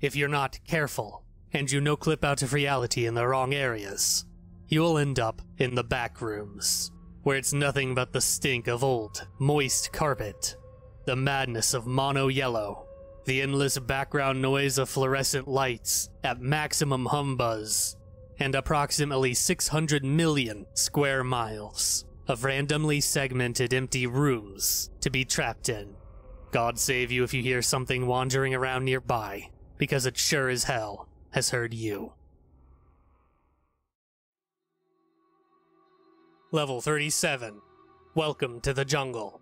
if you're not careful and you no clip out of reality in the wrong areas, you'll end up in the back rooms, where it's nothing but the stink of old, moist carpet, the madness of mono yellow, the endless background noise of fluorescent lights at maximum hum buzz, and approximately 600 million square miles of randomly segmented empty rooms to be trapped in. God save you if you hear something wandering around nearby, because it sure as hell has heard you. Level 37. Welcome to the jungle.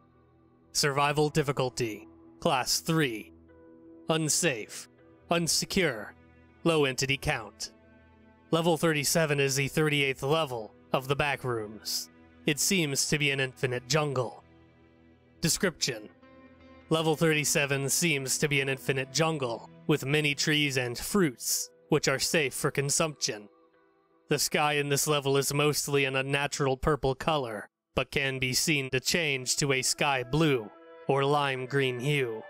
Survival difficulty. Class 3. Unsafe. Unsecure. Low entity count. Level 37 is the 38th level of the backrooms. It seems to be an infinite jungle. Description Level 37 seems to be an infinite jungle, with many trees and fruits, which are safe for consumption. The sky in this level is mostly an unnatural purple color, but can be seen to change to a sky blue or lime green hue.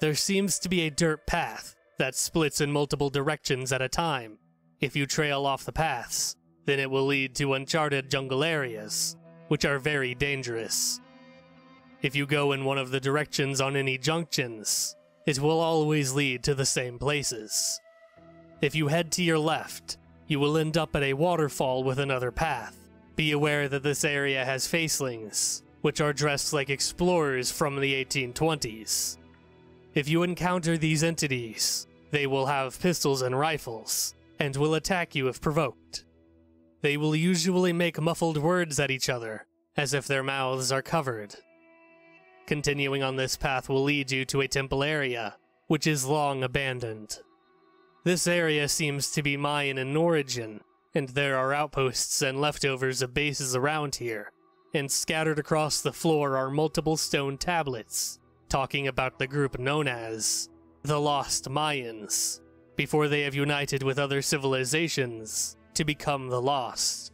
There seems to be a dirt path that splits in multiple directions at a time. If you trail off the paths, then it will lead to uncharted jungle areas, which are very dangerous. If you go in one of the directions on any junctions, it will always lead to the same places. If you head to your left, you will end up at a waterfall with another path. Be aware that this area has facelings, which are dressed like explorers from the 1820s. If you encounter these entities, they will have pistols and rifles, and will attack you if provoked. They will usually make muffled words at each other, as if their mouths are covered. Continuing on this path will lead you to a temple area, which is long abandoned. This area seems to be Mayan in origin, and there are outposts and leftovers of bases around here, and scattered across the floor are multiple stone tablets talking about the group known as the Lost Mayans, before they have united with other civilizations to become the Lost.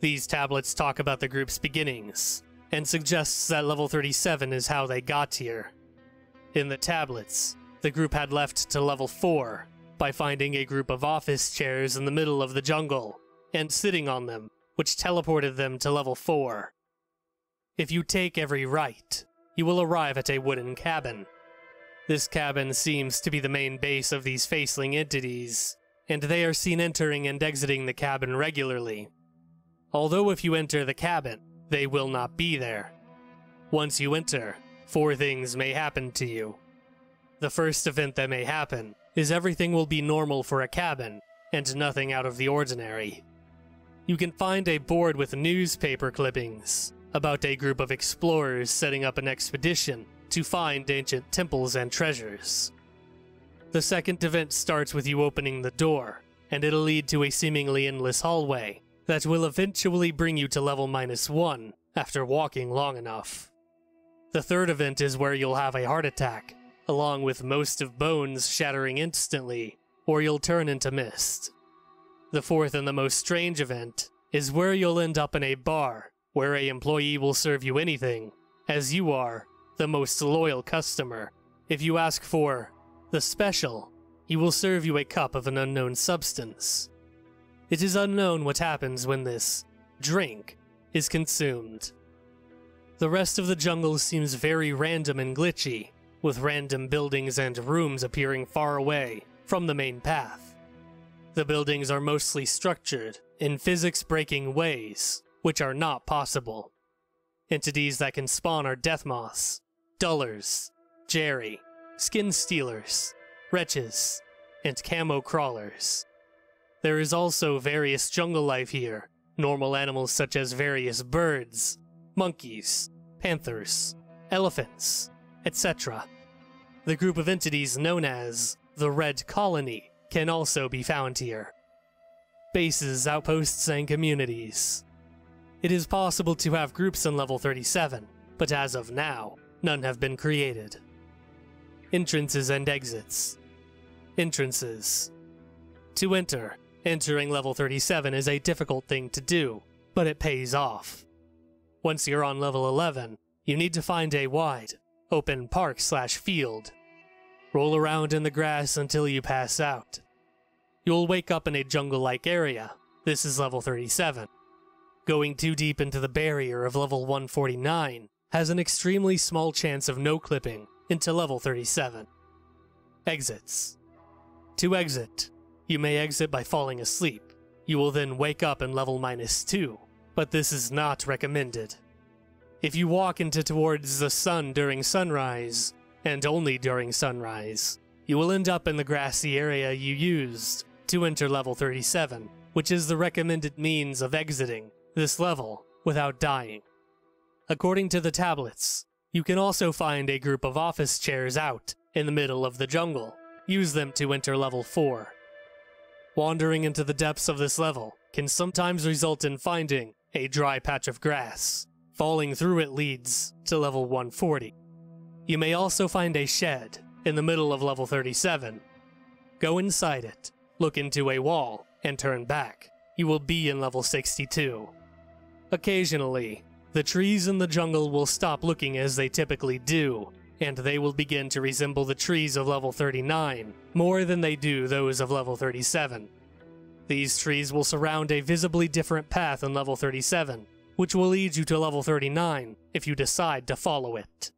These tablets talk about the group's beginnings, and suggests that level 37 is how they got here. In the tablets, the group had left to level 4 by finding a group of office chairs in the middle of the jungle and sitting on them, which teleported them to level 4. If you take every right, you will arrive at a wooden cabin. This cabin seems to be the main base of these faceling entities, and they are seen entering and exiting the cabin regularly. Although if you enter the cabin, they will not be there. Once you enter, four things may happen to you. The first event that may happen is everything will be normal for a cabin, and nothing out of the ordinary. You can find a board with newspaper clippings about a group of explorers setting up an expedition to find ancient temples and treasures. The second event starts with you opening the door, and it'll lead to a seemingly endless hallway that will eventually bring you to level minus 1 after walking long enough. The third event is where you'll have a heart attack, along with most of bones shattering instantly, or you'll turn into mist. The fourth and the most strange event is where you'll end up in a bar where a employee will serve you anything, as you are the most loyal customer. If you ask for the special, he will serve you a cup of an unknown substance. It is unknown what happens when this drink is consumed. The rest of the jungle seems very random and glitchy, with random buildings and rooms appearing far away from the main path. The buildings are mostly structured in physics breaking ways, which are not possible. Entities that can spawn are death moths, dullers, Jerry, skin stealers, wretches, and camo crawlers. There is also various jungle life here, normal animals such as various birds, monkeys, panthers, elephants, etc. The group of entities known as the Red Colony can also be found here. Bases, outposts, and communities. It is possible to have groups on level 37, but as of now, none have been created. Entrances and exits. Entrances. To enter, Entering level 37 is a difficult thing to do, but it pays off. Once you're on level 11, you need to find a wide, open park slash field. roll around in the grass until you pass out. You'll wake up in a jungle like area. This is level 37. Going too deep into the barrier of level 149 has an extremely small chance of no clipping into level 37. Exits. To exit, you may exit by falling asleep. You will then wake up in level minus 2, but this is not recommended. If you walk into towards the sun during sunrise, and only during sunrise, you will end up in the grassy area you used to enter level 37, which is the recommended means of exiting this level without dying. According to the tablets, you can also find a group of office chairs out in the middle of the jungle. Use them to enter level 4. Wandering into the depths of this level can sometimes result in finding a dry patch of grass. Falling through it leads to level 140. You may also find a shed in the middle of level 37. Go inside it, look into a wall, and turn back. You will be in level 62. Occasionally, the trees in the jungle will stop looking as they typically do, and they will begin to resemble the trees of level 39 more than they do those of level 37. These trees will surround a visibly different path in level 37, which will lead you to level 39 if you decide to follow it.